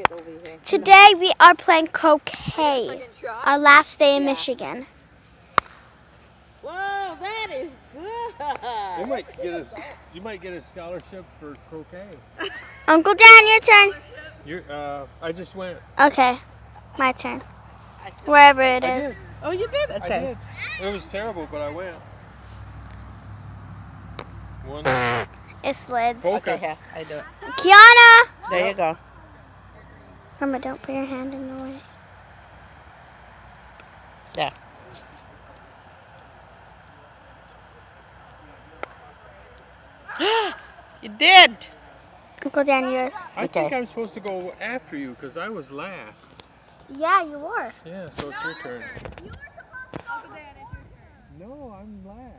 it over here. Today we are playing croquet. Our last day in Michigan. Whoa, that is good. You might get a you might get a scholarship for croquet. Uncle Dan, your turn. You're uh I just went. Okay, my turn. Wherever it I is. did. Oh, you did? I Okay. did. It was terrible, but I went. One It slides. Okay, focus. here, I do it. Kiana! There you go. Remember, don't put your hand in the way. There. you did. Uncle Dan, yours. I think Okay. I'm supposed to go after you because I was last. Yeah, you were. Yeah, so it's your turn. No, I'm last.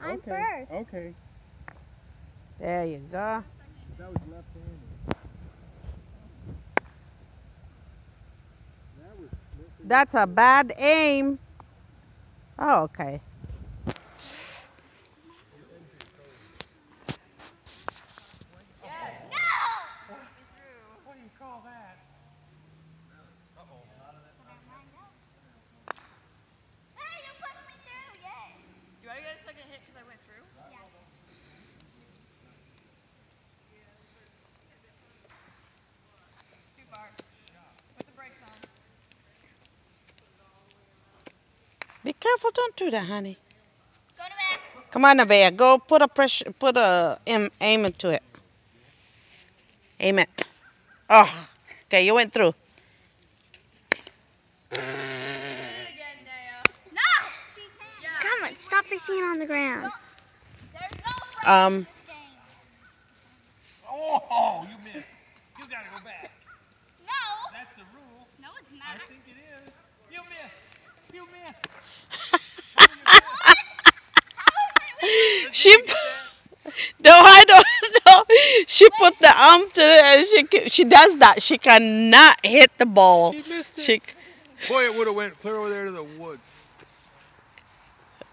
I'm okay. first. Okay. There you go. That was left-handed. That was That's a bad aim. Oh, okay. What do you call that? Do I get a second hit because I went through? Too far. Put the brakes on. Be careful. Don't do that, honey. Go to bed. Come on, Nevaeh. Go put a pressure. Put a aim, aim into it. Aim it. Oh, okay. You went through. Again, Naya. Come on, stop fixing it on the ground. Um. Oh, you missed. You gotta go back. No. That's the rule. No, it's not. I think it is. You missed. You missed. She. No, I don't know. She put the arm to it and she she does that. She cannot hit the ball. She missed it. She. Boy, it would have went clear over there to the woods.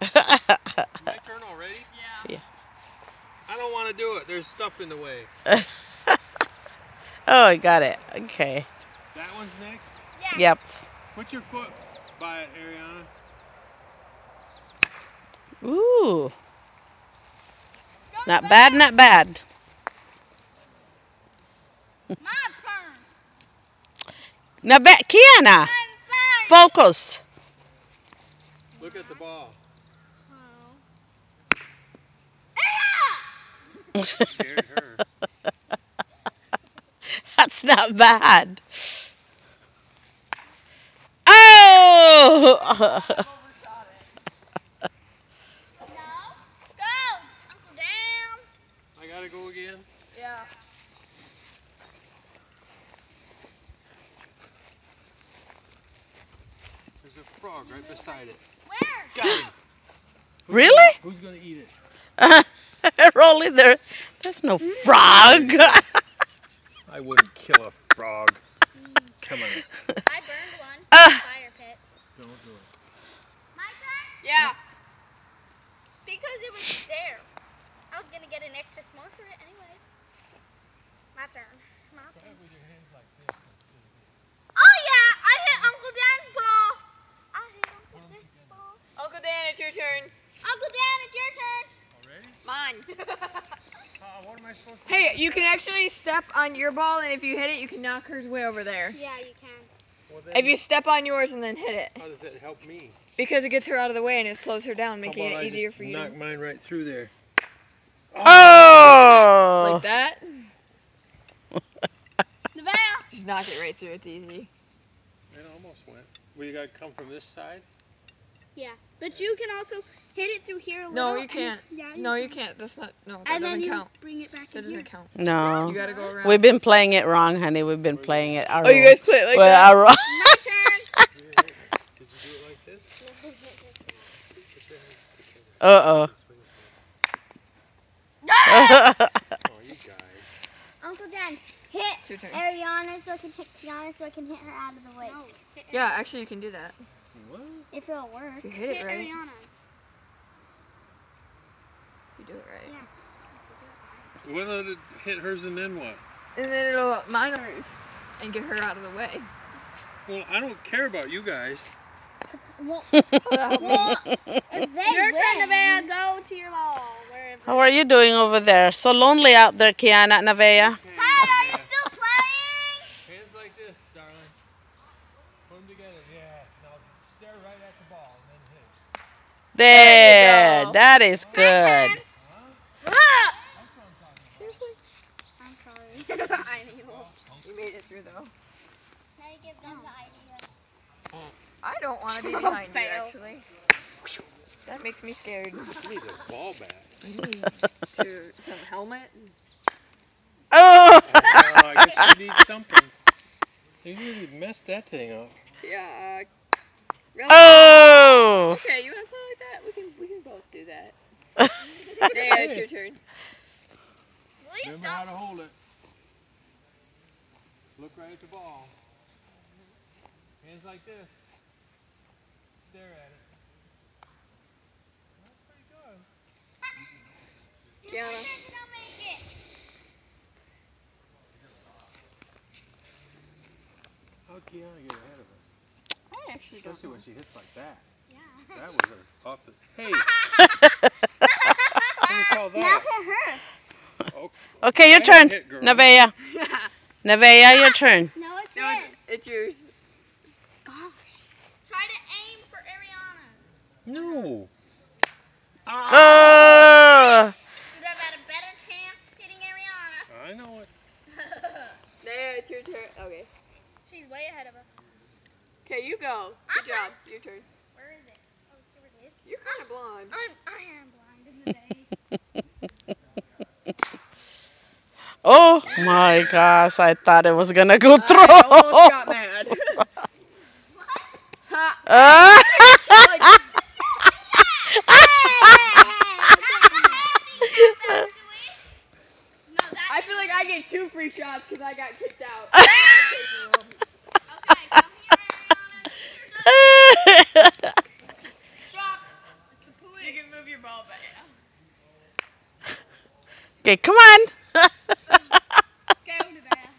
My turn already? Yeah. Yeah. I don't want to do it. There's stuff in the way. Oh, I got it. Okay. That one's next. Yep. Put your foot by it, Ariana. Ooh. Not bad, not bad. My turn. Now, be- Kiana, focus. Look at the ball. That's not bad. Oh! No. Go. Uncle Dan. I gotta go again. Yeah. There's a frog right beside it. Where? Got him. really? Who's gonna eat it? Rolly, there. There's no frog. I wouldn't kill a frog. Come on. I burned one. Ah. Fire pit. Don't do it. My turn? Yeah. Because it was there. I was gonna get an extra smoke for it anyways. My turn. My turn. Oh yeah, I hit Uncle Dan's ball. I hit Uncle Dan's ball. Uncle Dan, it's your turn. Uncle Dan, it's your turn. Already? Mine. Uh, what am I supposed to Hey, you can actually step on your ball, and if you hit it, you can knock hers way over there. Yeah, you can. Well, If you step on yours and then hit it, how does that help me? because it gets her out of the way and it slows her down, making it I easier just for you. knock mine right through there. Oh! Like that. Nevaeh. Just knock it right through. It's easy. It almost went. Well, you gotta come from this side. Yeah, but you can also hit it through here a No, you can't. yeah, No, you can't. That's not. No, that And doesn't you count. bring it back That doesn't count. No. You gotta go around. We've been playing it wrong, honey. We've been playing it. Our Oh, you guys play it like well, that? our wrong. My turn. Did you do it like this? Uh oh. Oh, you guys. Uncle Dan, hit It's your turn. Ariana so I can hit Kiana so I can hit her out of the way. Yeah, actually, you can do that. What? If it'll work. You hit it right. Ariana's. If do it right. What did it hit hers and then what? And then it'll mine hers and get her out of the way. Well, I don't care about you guys. Well, if they your turn, Nevaeh. Go to your ball. How are you doing over there? So lonely out there, Kiana, Nevaeh. Hi, are you still playing? Hands like this, darling. Put them together. Yeah. Now stare right at the ball and then hit it. There, that is good. Seriously? I'm sorry. I know. You made it through though. Now you give them the idea. I don't want to be behind you actually. That makes me scared. You need a ball bat. to some helmet. Oh, Uh, I guess you need something. You really messed that thing up. Yeah. Uh, really? oh. Okay, you want to play like that? We can we can both do that. Yeah, it's your turn. Will you Remember how to hold it. Look right at the ball. Hands like this. Stare at it. That's pretty good. Kiana. Did I? How'd Kiana get ahead of us? I actually don't Especially know. when she hits like that. Yeah. That was a off the. Hey! what do you call that? Oh, Okay, your turn, hit, girl. Nevaeh. Nevaeh, your turn. No, it's No, it's, it's yours. Gosh. Try to aim for Ariana. no. Ah. Oh. You'd have had a better chance hitting Ariana. I know it. Yeah, it's your turn. Okay. She's way ahead of us. Okay, you go. I'm Good job. Your turn. Where is it? Oh, here it is. You're kind of blind. I'm, I am blind in the Oh my gosh, I thought it was gonna go through. I almost got mad. Ha. No, that. I feel like I get two free shots because I got kicked out. Okay, come here, Ariana. Stop. It's the police. you can move your ball back. okay, come on. Go to that.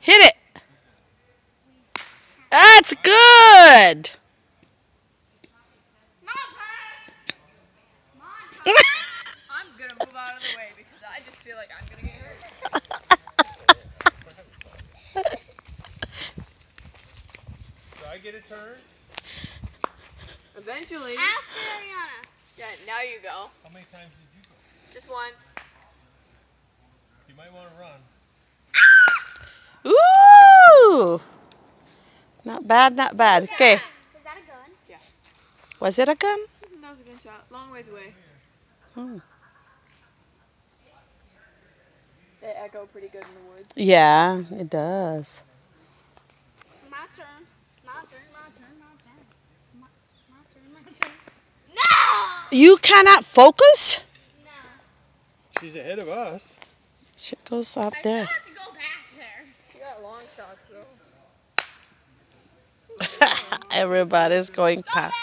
Hit it. That's good. I'm gonna move out of the way good. I just feel like I'm get I get a turn? Eventually. After Ariana. Yeah, now you go. How many times did you go? Just once. You might want to run. Ooh. Not bad, not bad. Okay. Was that a gun? Yeah. Was it a gun? That was a good shot. Long ways away. Oh. They echo pretty good in the woods. Yeah, it does. My turn. My turn. My turn. My turn. My, my turn. My turn. No! You cannot focus? No. She's ahead of us. She goes out I there. still have to go back there. You got long shots though. Everybody's going past.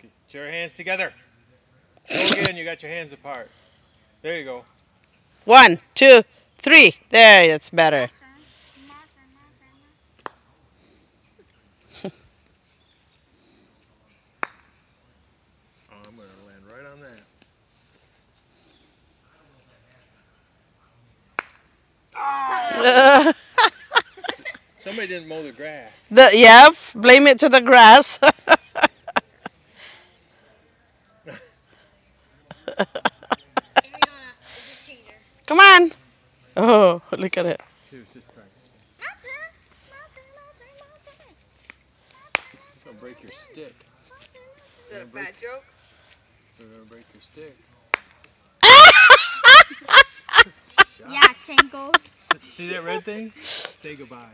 Get your hands together. Go again. You got your hands apart. There you go. One, two, three. There, it's better. My Somebody didn't mow the grass. the yeah, blame it to the grass. Ariana is a cheater. Come on. Oh, look at it. Break your stick. Is that a bad joke? You're going to break your stick. Yeah, Tinkle. See that red thing? Say goodbye.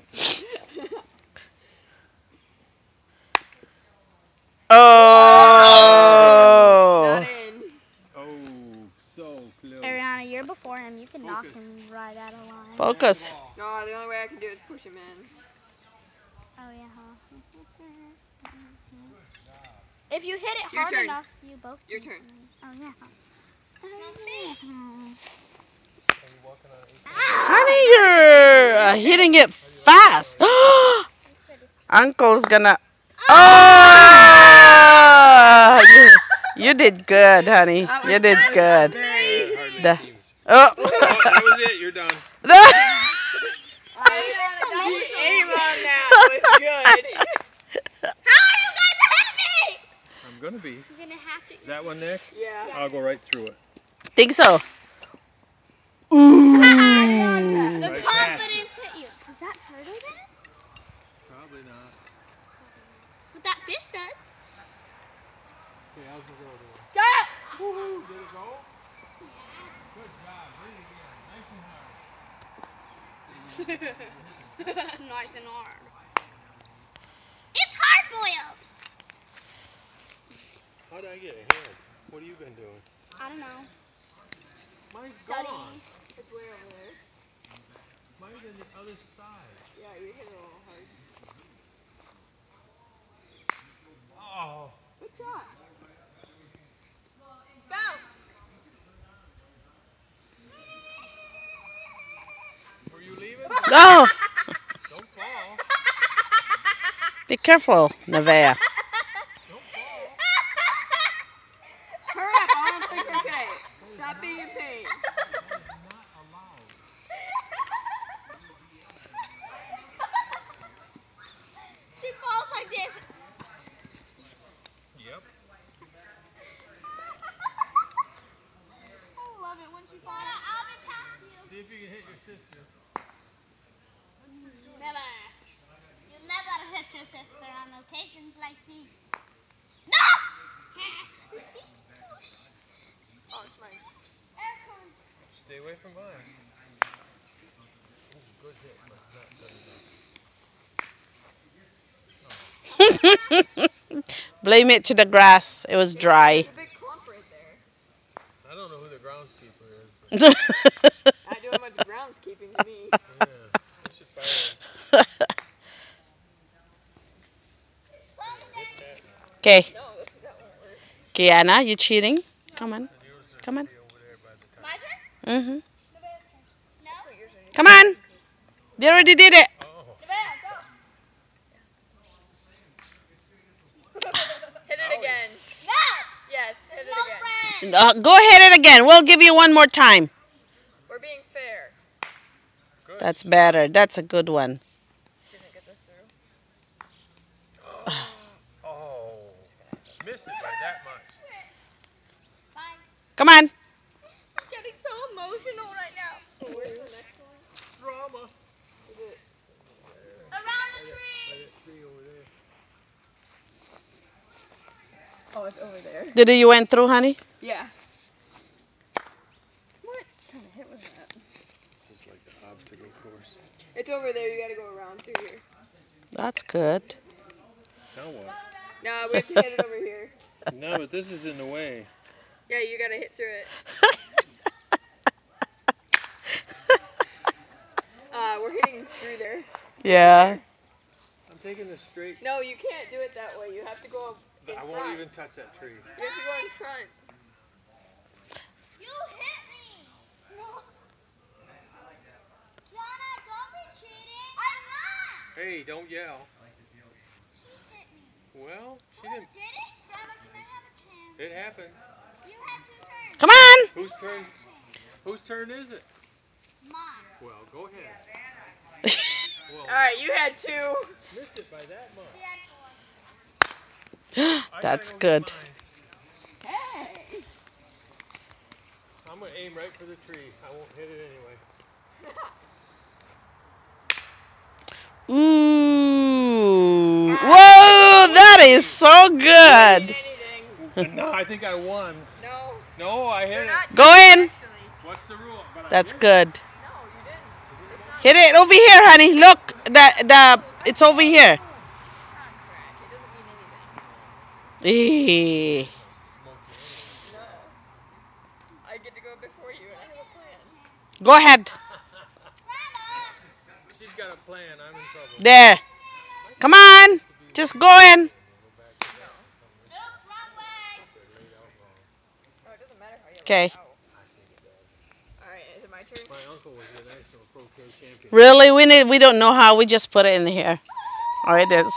Oh. Not in. Oh, so close. Ariana, you're before him. You can knock Focus. him right out of line. Focus. No, the only way I can do it is push him in. Oh, yeah, huh? If you hit it Your hard turn. enough, you both. Your turn. Oh, yeah. Honey, you're uh, hitting it fast. Uncle's gonna. Oh! You, you did good, honey. You did good. The- oh. Oh, that was it. You're done. You aim on that was good. I'm gonna be. I'm gonna hatch it. Is that one next? Yeah. I'll go right through it. Think so. Ooh. The Right confidence hit you. Is that turtle dance? Probably not. What that fish does. Okay, how's the road going? Yeah. Did it go? Yeah. Good job. Read it again. Nice and hard. nice and hard. It's hard boiled. How did I get ahead? What have you been doing? I don't know. Mine's Studying. gone. It's way over there. Mine's on the other side. Yeah, you hit it a little hard. Oh. Good shot. Go. Were you leaving? Go. Oh. Don't fall. Be careful, Nevaeh. Don't fall. Hurry up, I don't think okay. Stop being in pain. Not allowed. She falls like this. Yep. I love it when she falls. I'll be past you. See if you can hit your sister. Never. You never hit your sister on occasions like these. No! Oh, it's mine. Air cones. Stay away from mine. Good hit, but not good enough. Blame it to the grass. It was dry. There's a big clump right there. I don't know who the groundskeeper is, but Not doing much groundskeeping to me. yeah. We should fire Okay. No, this is that won't work. Kiana, you cheating? Come on. Come on. over there by the My turn? Mm-hmm. Come on. They already did it. Oh. Go. Hit it again. No! Yes, hit it again. Uh, go ahead it again. We'll give you one more time. We're being fair. That's better. That's a good one. See if get this through. Oh. Missed it by that much. Bye. Come on. I'm getting so emotional right now. Where's the next one? Drama. Around the tree. By that tree over there. Oh, it's over there. Did you went through, honey? Yeah. What kind of hit was that? This is like the obstacle course. It's over there. You gotta go around through here. That's good. Now what? No, we have to hit it over here. No, but this is in the way. Yeah, you gotta hit through it. Uh, we're hitting through there. Yeah. I'm taking this straight. No, you can't do it that way. You have to go in I front. won't even touch that tree. You have to go in front. You hit me. No. Kiana, don't be cheating. I'm not. Hey, don't yell. She hit me. Well, she Oh, didn't. did it? Grandma, can I have a chance? It happened. You had two turns. Come on. Whose turn? Whose turn is it? Mine. Well, go ahead. Well, All right, you had two. missed it by that much. She had four. I gotta That's good. Hey. I'm gonna aim right for the tree. I won't hit it anyway. Ooh. Whoa, that is so good. No, I think I won. No. No, I hit it. Go in. actually. What's the rule? But That's did. good. Hit it over here, honey. Look, the the it's over here. It Eh. I get to go. Go ahead. There. Come on. Just go in. Okay. All right, my uncle was the national croquet champion. Really? We need. We don't know how. We just put it in here. Oh, it is.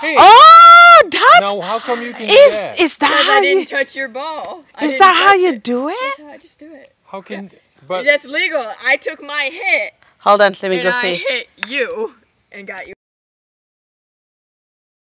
Hey. Oh, that's. Now, how come you can do Is that? is that Because how I you? didn't touch your ball. Is that how you it. do it? Yeah, I just do it. How can? But That's legal. I took my hit, Hold on. Let me and go I see. hit you, and got you.